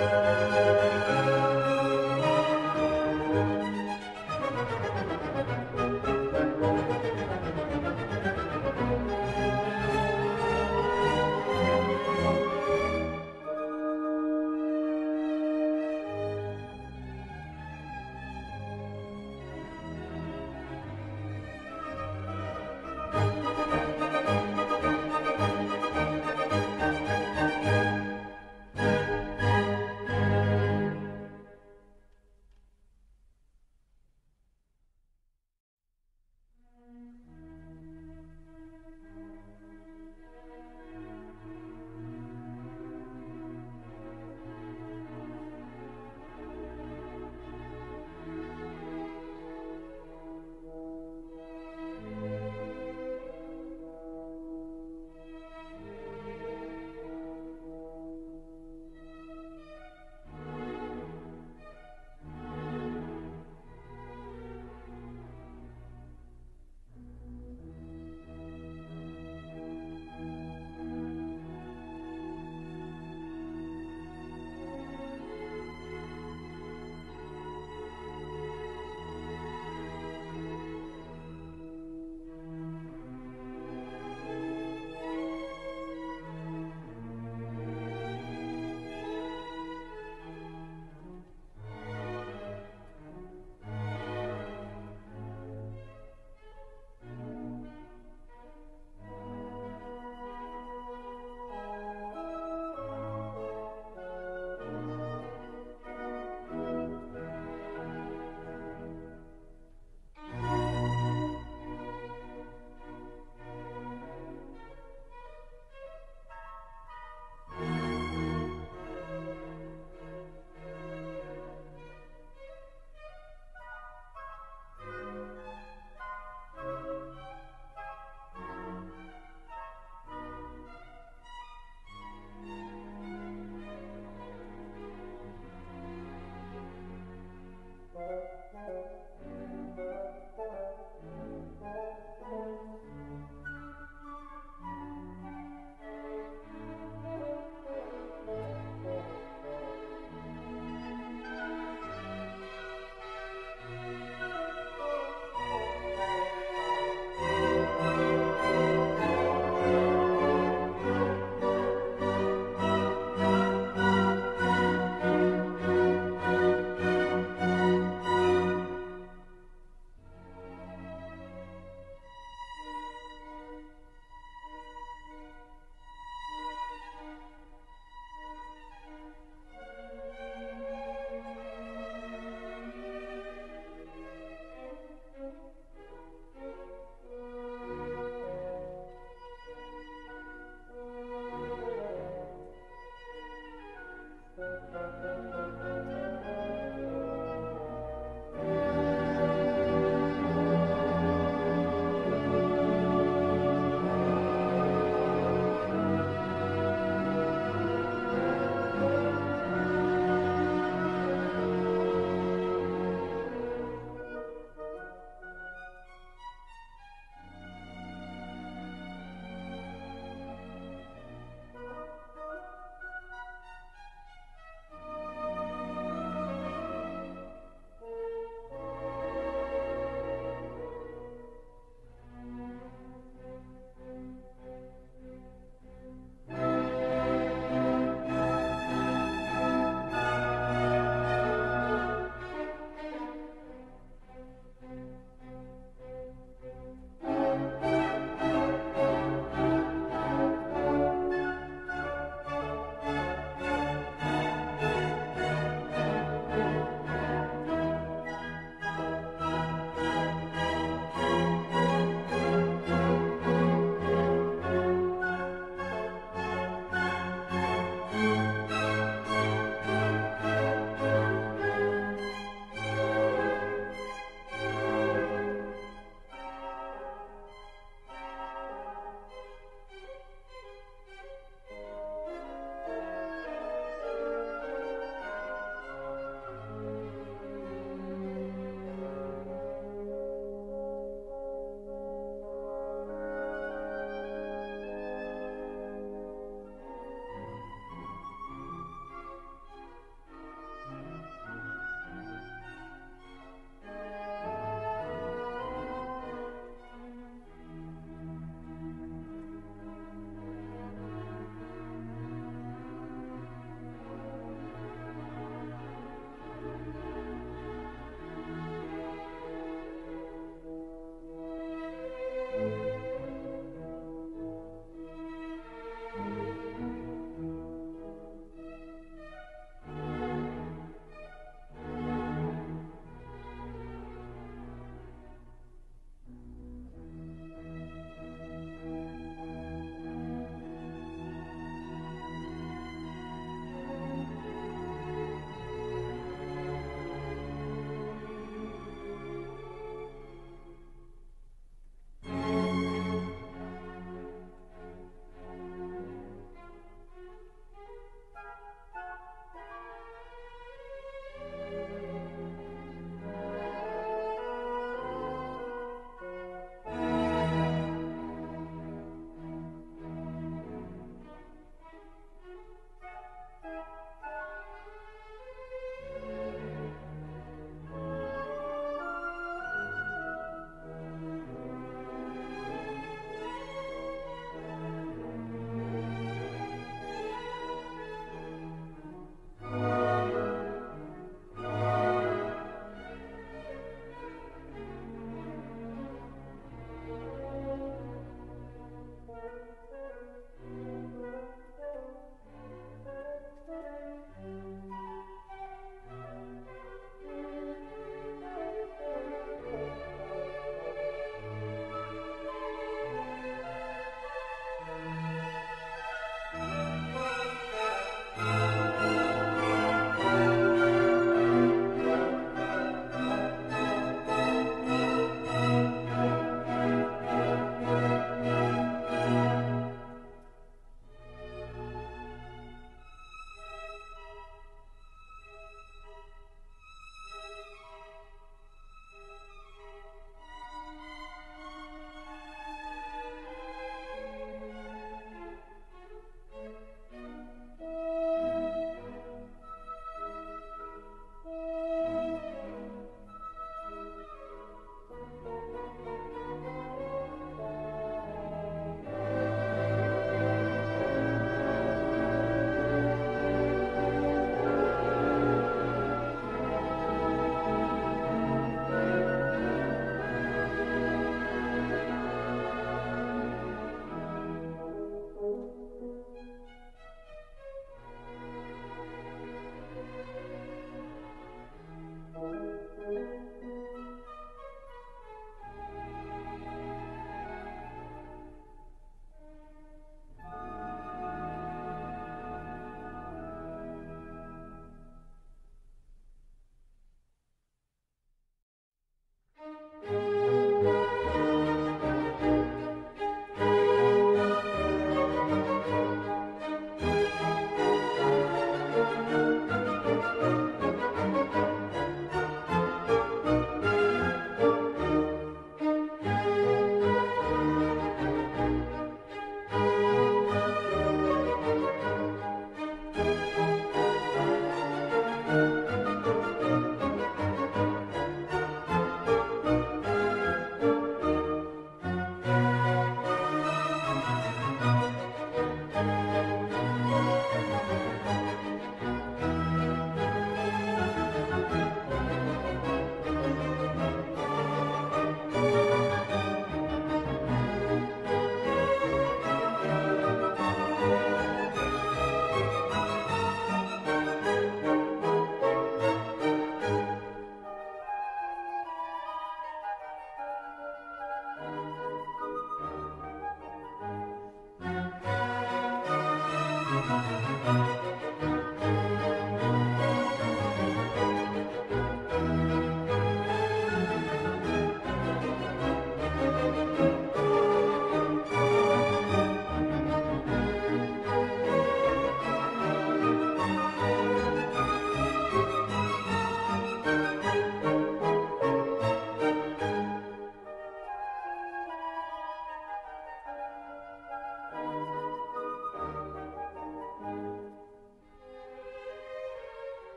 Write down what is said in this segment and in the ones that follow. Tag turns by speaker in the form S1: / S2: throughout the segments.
S1: Música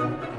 S1: Thank you.